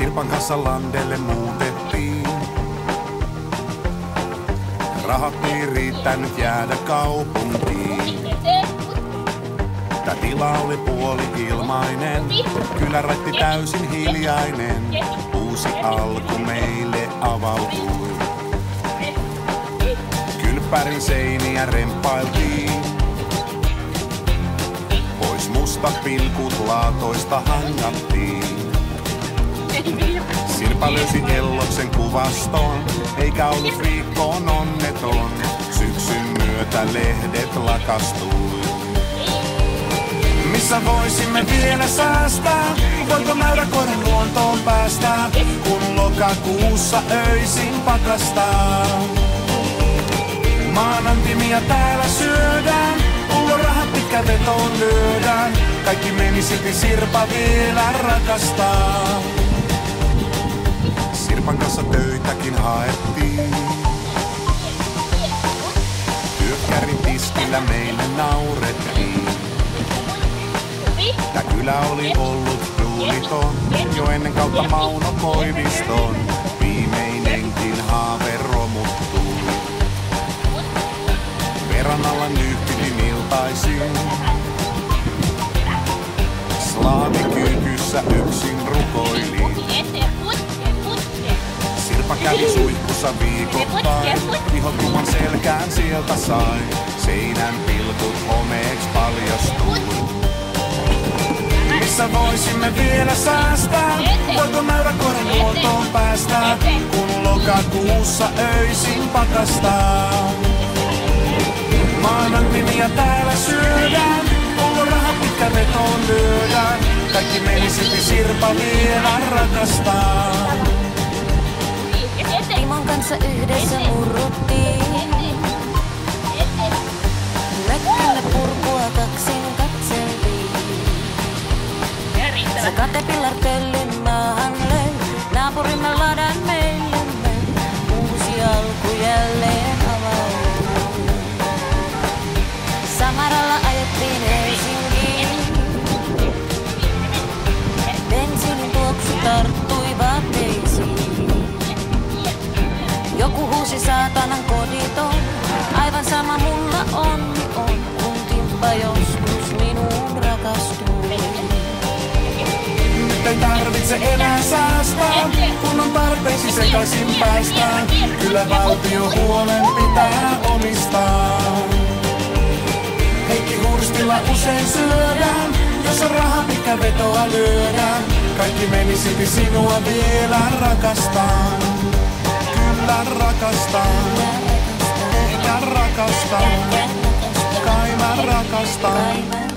Sirpan kanssa landelle muutettiin. Rahat ei riittänyt jäädä kaupunkiin. Tää tila oli puoli ilmainen, kyllä ratti täysin hiljainen. Uusi alku meille avautui. Kylppärin seiniä rempailtiin. Pois musta pilkut laatoista hangattiin. Sirpa löysi Elloksen kuvaston, eikä ollut viikkoon onneton. Syksyn myötä lehdet lakastui. Missä voisimme vielä säästää? Voiko mäyräkoiran luontoon päästä, kun lokakuussa öisin pakastaa? Maanantimia täällä syödään, pullo rahat pitkä vetoon lyödään. Kaikki meni silti Sirpa vielä rakastaa. Tiskillä meille naurettiin. Tää kylä oli ollut tuuliton jo ennen kautta Mauno Koiviston. Viimeinenkin haave romuttui. Veran alla nyhkytin iltaisin. Slaavikyykyssä yksin rukoilin. Sirpa kävi suihkussa viikoittain. Ihottuman selkään sieltä sain. Seinän pilkut homeeks paljastui. Missä voisimme vielä säästää? Voiko mäyräkoiran luontoon päästä, kun lokakuussa öisin pakastaa? Maanantimiä täällä syödään, onko rahat pitkä vetoon lyödään? Kaikki meni silti Sirpa vielä rakastaa. Timon kanssa yhdessä murruttiin. Sama mulla onni on, kun Timppa joskus minuun rakastui. Nyt ei tarvitse enää säästää, kun on tarpeeksi sekaisin päästä. Kyllä valtio huolen pitää omistaa. Heikki Hurstilla usein syödään, jos on raha mikä vetoa lyödään. Kaikki meni silti sinua vielä rakastaan. Kyllä rakastaan, rakastan, kai mä rakastan. Kai mä rakastan.